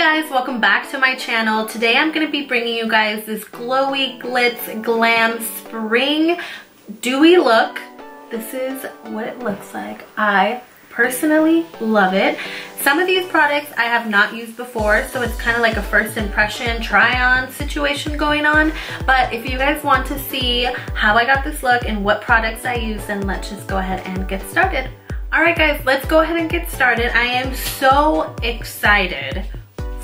guys, welcome back to my channel. Today I'm going to be bringing you guys this glowy glitz glam spring dewy look. This is what it looks like. I personally love it. Some of these products I have not used before, so it's kind of like a first impression try-on situation going on. But if you guys want to see how I got this look and what products I use, then let's just go ahead and get started. Alright guys, let's go ahead and get started. I am so excited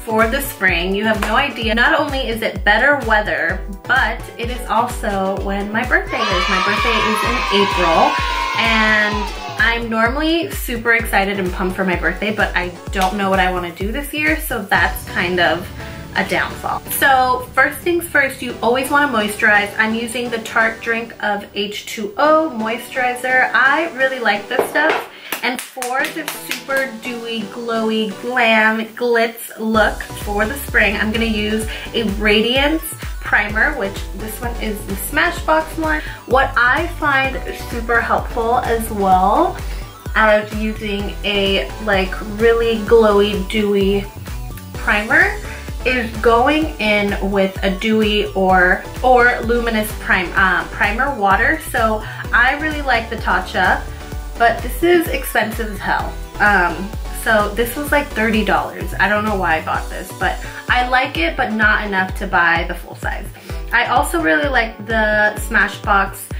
for the spring. You have no idea. Not only is it better weather, but it is also when my birthday is. My birthday is in April and I'm normally super excited and pumped for my birthday, but I don't know what I want to do this year, so that's kind of a downfall. So first things first, you always want to moisturize. I'm using the Tarte Drink of H2O moisturizer. I really like this stuff. For the super dewy, glowy, glam, glitz look for the spring, I'm gonna use a Radiance primer, which this one is the Smashbox one. What I find super helpful as well as using a like really glowy, dewy primer is going in with a dewy or or luminous prime uh, primer water. So I really like the Tatcha but this is expensive as hell. Um, so this was like $30. I don't know why I bought this, but I like it, but not enough to buy the full size. I also really like the Smashbox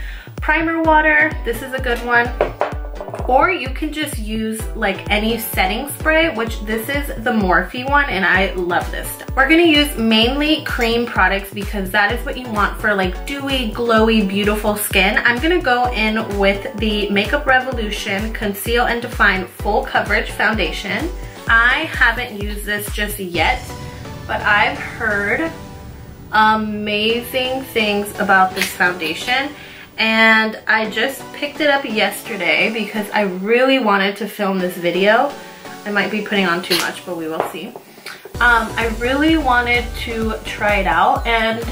primer water. This is a good one. Or you can just use like any setting spray, which this is the Morphe one and I love this stuff. We're gonna use mainly cream products because that is what you want for like dewy, glowy, beautiful skin. I'm gonna go in with the Makeup Revolution Conceal and Define Full Coverage Foundation. I haven't used this just yet, but I've heard amazing things about this foundation and I just picked it up yesterday because I really wanted to film this video. I might be putting on too much, but we will see. Um, I really wanted to try it out and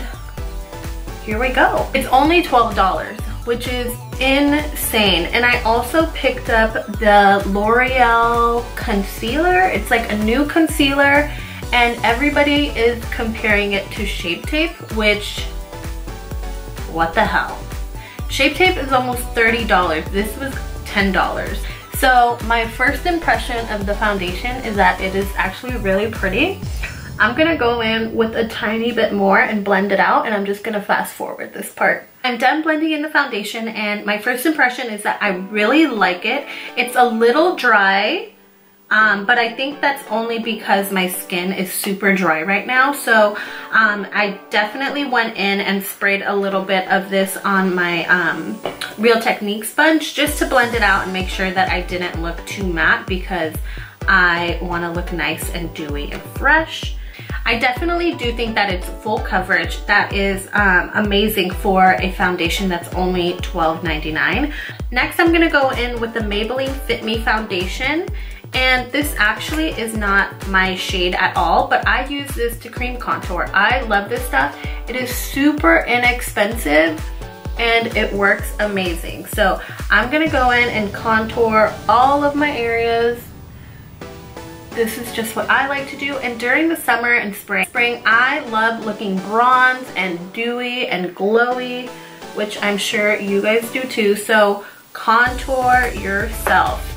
here we go. It's only $12, which is insane. And I also picked up the L'Oreal concealer. It's like a new concealer and everybody is comparing it to Shape Tape, which, what the hell? Shape Tape is almost $30. This was $10. So my first impression of the foundation is that it is actually really pretty. I'm gonna go in with a tiny bit more and blend it out and I'm just gonna fast forward this part. I'm done blending in the foundation and my first impression is that I really like it. It's a little dry, um, but I think that's only because my skin is super dry right now. So um, I definitely went in and sprayed a little bit of this on my um, Real Technique sponge just to blend it out and make sure that I didn't look too matte because I want to look nice and dewy and fresh. I definitely do think that it's full coverage. That is um, amazing for a foundation that's only $12.99. Next, I'm gonna go in with the Maybelline Fit Me Foundation. And this actually is not my shade at all, but I use this to cream contour. I love this stuff. It is super inexpensive and it works amazing. So I'm gonna go in and contour all of my areas. This is just what I like to do. And during the summer and spring, spring I love looking bronze and dewy and glowy, which I'm sure you guys do too. So contour yourself.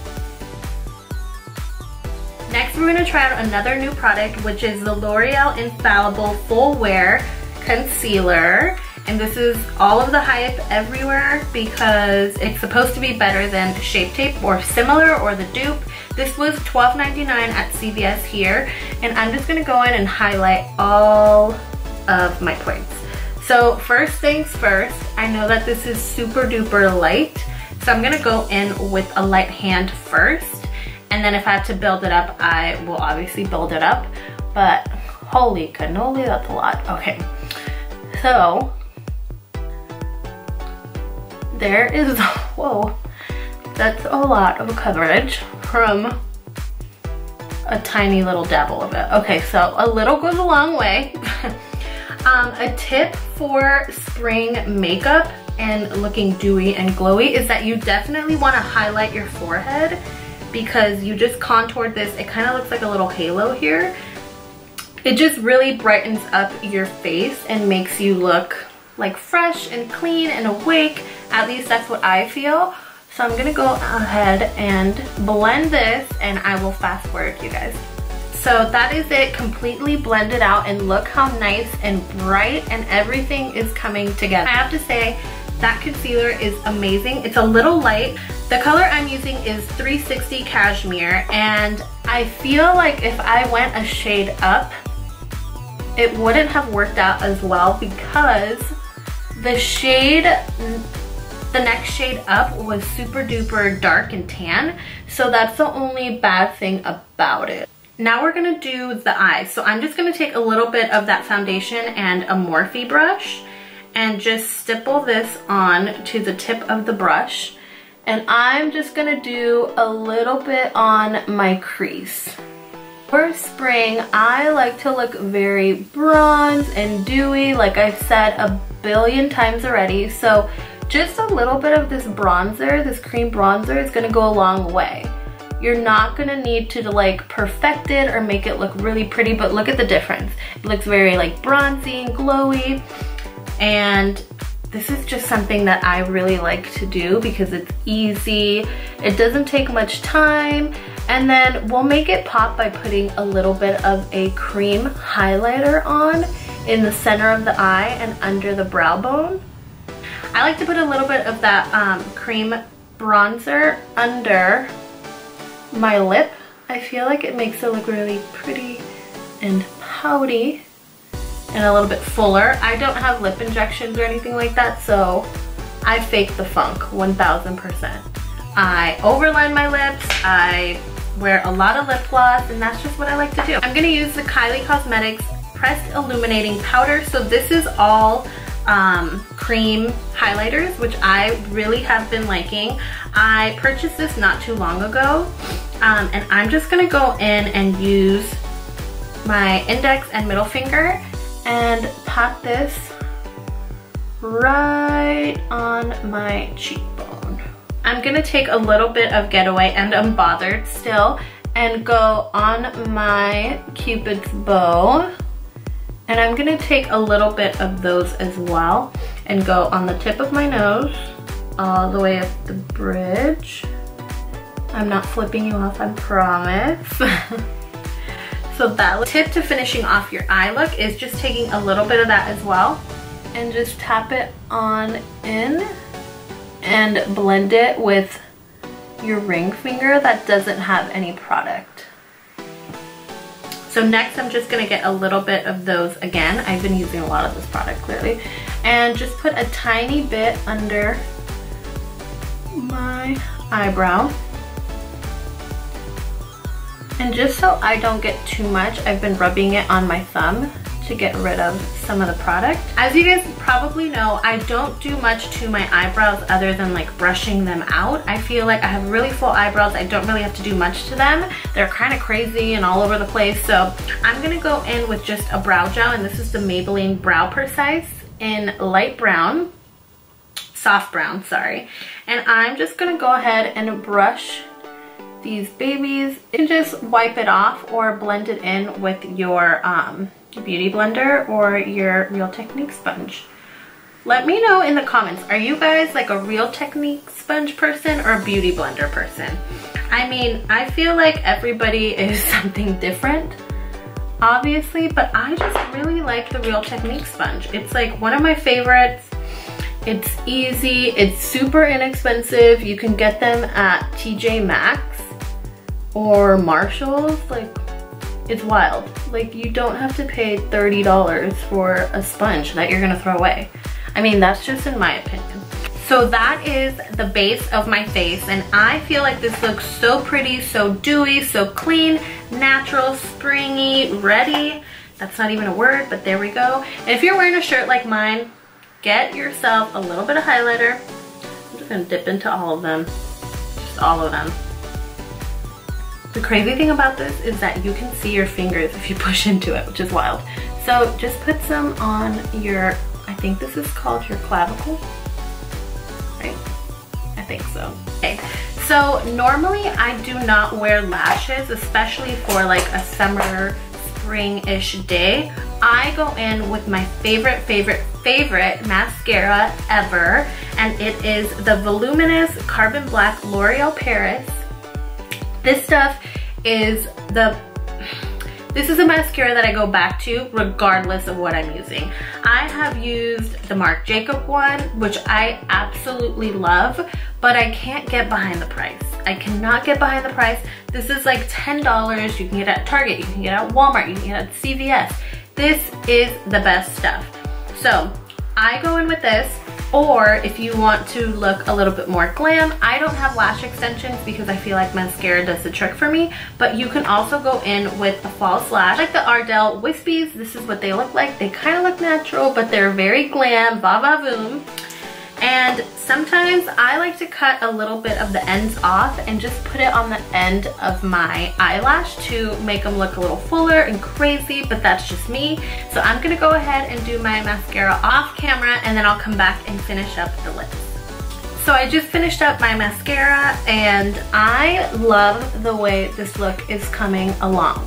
We're gonna try out another new product, which is the L'Oreal Infallible Full Wear Concealer. And this is all of the hype everywhere because it's supposed to be better than Shape Tape or similar or the dupe. This was $12.99 at CVS here. And I'm just gonna go in and highlight all of my points. So first things first, I know that this is super duper light. So I'm gonna go in with a light hand first. And then if I have to build it up, I will obviously build it up. But holy cannoli, that's a lot. Okay, so there is, whoa, that's a lot of coverage from a tiny little dabble of it. Okay, so a little goes a long way. um, a tip for spring makeup and looking dewy and glowy is that you definitely wanna highlight your forehead because you just contoured this. It kind of looks like a little halo here. It just really brightens up your face and makes you look like fresh and clean and awake. At least that's what I feel. So I'm gonna go ahead and blend this and I will fast forward you guys. So that is it completely blended out and look how nice and bright and everything is coming together. I have to say that concealer is amazing. It's a little light. The color I'm using is 360 Cashmere and I feel like if I went a shade up, it wouldn't have worked out as well because the shade, the next shade up was super duper dark and tan. So that's the only bad thing about it. Now we're gonna do the eyes. So I'm just gonna take a little bit of that foundation and a Morphe brush and just stipple this on to the tip of the brush. And I'm just gonna do a little bit on my crease. For spring, I like to look very bronze and dewy, like I've said a billion times already. So just a little bit of this bronzer, this cream bronzer is gonna go a long way. You're not gonna need to like perfect it or make it look really pretty, but look at the difference. It looks very like bronzy and glowy. And this is just something that I really like to do because it's easy. It doesn't take much time. And then we'll make it pop by putting a little bit of a cream highlighter on in the center of the eye and under the brow bone. I like to put a little bit of that um, cream bronzer under my lip. I feel like it makes it look really pretty and pouty and a little bit fuller. I don't have lip injections or anything like that, so I fake the funk 1000%. I overline my lips, I wear a lot of lip gloss, and that's just what I like to do. I'm gonna use the Kylie Cosmetics Pressed Illuminating Powder. So this is all um, cream highlighters, which I really have been liking. I purchased this not too long ago, um, and I'm just gonna go in and use my index and middle finger and pat this right on my cheekbone. I'm gonna take a little bit of Getaway and Unbothered still and go on my cupid's bow and I'm gonna take a little bit of those as well and go on the tip of my nose, all the way up the bridge. I'm not flipping you off, I promise. so that tip to finishing off your eye look is just taking a little bit of that as well and just tap it on in and blend it with your ring finger that doesn't have any product. So next I'm just gonna get a little bit of those again. I've been using a lot of this product clearly. And just put a tiny bit under my eyebrow. And just so I don't get too much, I've been rubbing it on my thumb to get rid of some of the product. As you guys probably know, I don't do much to my eyebrows other than like brushing them out. I feel like I have really full eyebrows. I don't really have to do much to them. They're kind of crazy and all over the place. So I'm gonna go in with just a brow gel and this is the Maybelline Brow Precise in light brown, soft brown, sorry. And I'm just gonna go ahead and brush these babies. You can just wipe it off or blend it in with your um, beauty blender or your Real Technique sponge. Let me know in the comments, are you guys like a Real Technique sponge person or a beauty blender person? I mean, I feel like everybody is something different, obviously, but I just really like the Real Technique sponge. It's like one of my favorites. It's easy, it's super inexpensive. You can get them at TJ Maxx or Marshall's. Like, it's wild. Like you don't have to pay $30 for a sponge that you're gonna throw away. I mean, that's just in my opinion. So that is the base of my face and I feel like this looks so pretty, so dewy, so clean, natural, springy, ready. That's not even a word, but there we go. And if you're wearing a shirt like mine, get yourself a little bit of highlighter. I'm just gonna dip into all of them, just all of them. The crazy thing about this is that you can see your fingers if you push into it, which is wild. So just put some on your, I think this is called your clavicle, right? I think so. Okay, so normally I do not wear lashes, especially for like a summer, spring-ish day, I go in with my favorite, favorite, favorite mascara ever, and it is the Voluminous Carbon Black L'Oreal Paris. This stuff is the this is a mascara that I go back to regardless of what I'm using. I have used the Marc Jacob one, which I absolutely love, but I can't get behind the price. I cannot get behind the price. This is like $10. You can get at Target, you can get at Walmart, you can get at CVS. This is the best stuff. So I go in with this or if you want to look a little bit more glam, I don't have lash extensions because I feel like mascara does the trick for me, but you can also go in with a false lash. Like the Ardell Wispies, this is what they look like. They kind of look natural, but they're very glam, va va voom. And sometimes I like to cut a little bit of the ends off and just put it on the end of my eyelash to make them look a little fuller and crazy, but that's just me. So I'm gonna go ahead and do my mascara off camera and then I'll come back and finish up the lips. So I just finished up my mascara and I love the way this look is coming along.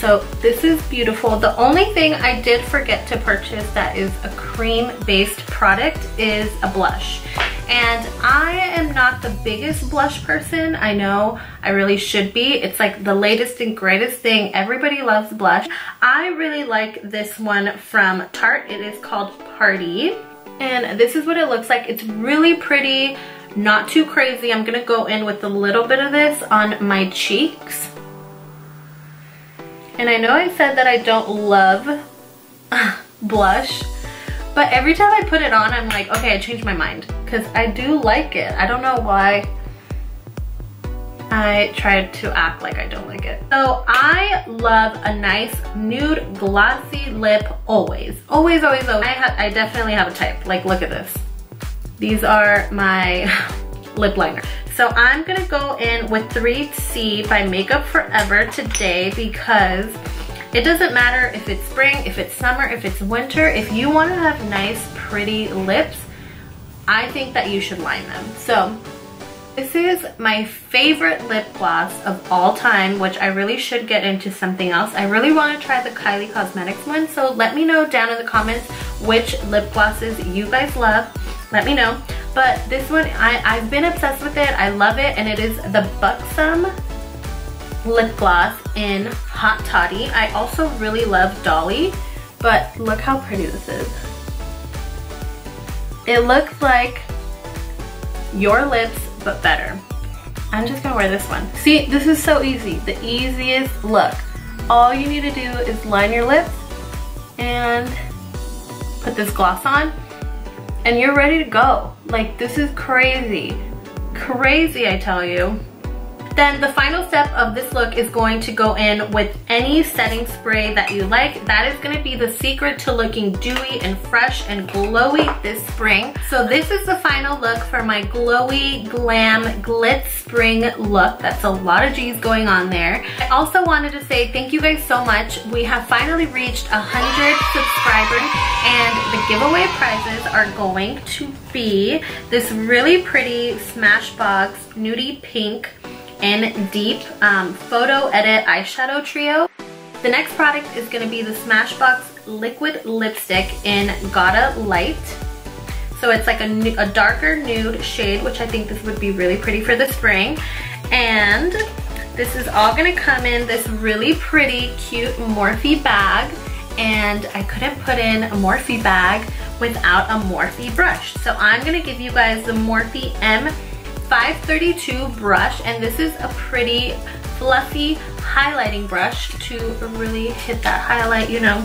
So this is beautiful. The only thing I did forget to purchase that is a cream-based product is a blush. And I am not the biggest blush person. I know I really should be. It's like the latest and greatest thing. Everybody loves blush. I really like this one from Tarte. It is called Party. And this is what it looks like. It's really pretty, not too crazy. I'm gonna go in with a little bit of this on my cheeks. And I know I said that I don't love uh, blush, but every time I put it on, I'm like, okay, I changed my mind. Because I do like it. I don't know why I tried to act like I don't like it. So I love a nice nude glossy lip always. Always, always, always. I, I definitely have a type. Like, look at this. These are my lip liner. So I'm gonna go in with 3C by Makeup Forever today because it doesn't matter if it's spring, if it's summer, if it's winter. If you wanna have nice, pretty lips, I think that you should line them. So this is my favorite lip gloss of all time, which I really should get into something else. I really want to try the Kylie Cosmetics one, so let me know down in the comments which lip glosses you guys love. Let me know. But this one, I, I've been obsessed with it. I love it, and it is the Buxom lip gloss in Hot Toddy. I also really love Dolly, but look how pretty this is. It looks like your lips, but better. I'm just gonna wear this one. See, this is so easy. The easiest look. All you need to do is line your lips and put this gloss on and you're ready to go. Like this is crazy. Crazy, I tell you. Then the final step of this look is going to go in with any setting spray that you like. That is gonna be the secret to looking dewy and fresh and glowy this spring. So this is the final look for my glowy, glam, glitz spring look. That's a lot of G's going on there. I also wanted to say thank you guys so much. We have finally reached 100 subscribers and the giveaway prizes are going to be this really pretty Smashbox nudie pink in Deep um, Photo Edit Eyeshadow Trio. The next product is going to be the Smashbox Liquid Lipstick in Gotta Light. So it's like a, a darker nude shade, which I think this would be really pretty for the spring. And this is all gonna come in this really pretty, cute Morphe bag. And I couldn't put in a Morphe bag without a Morphe brush. So I'm gonna give you guys the Morphe M 532 brush and this is a pretty fluffy highlighting brush to really hit that highlight, you know.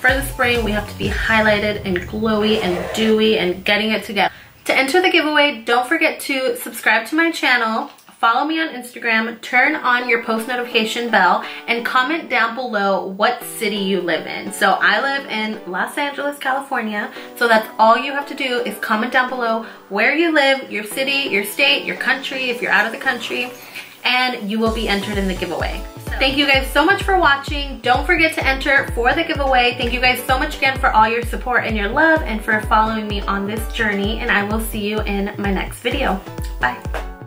For the spring, we have to be highlighted and glowy and dewy and getting it together. To enter the giveaway, don't forget to subscribe to my channel, follow me on Instagram, turn on your post notification bell, and comment down below what city you live in. So I live in Los Angeles, California, so that's all you have to do is comment down below where you live, your city, your state, your country, if you're out of the country, and you will be entered in the giveaway. Thank you guys so much for watching. Don't forget to enter for the giveaway. Thank you guys so much again for all your support and your love and for following me on this journey and I will see you in my next video. Bye.